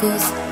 goes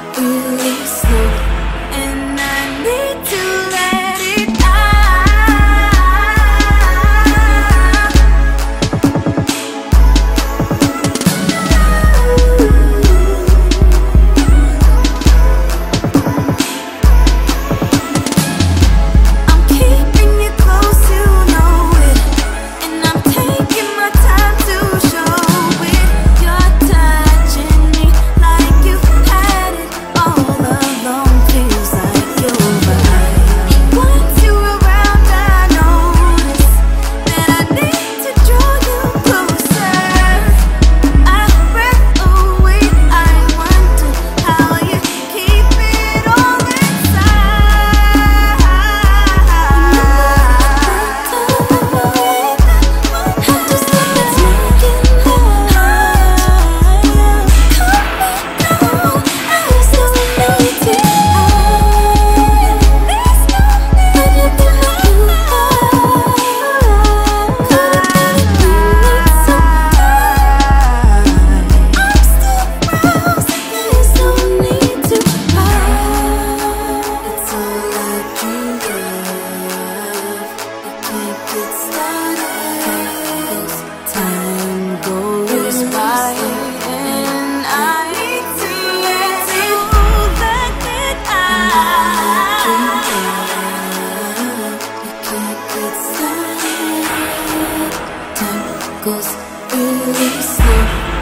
goes through slow.